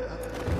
Yeah.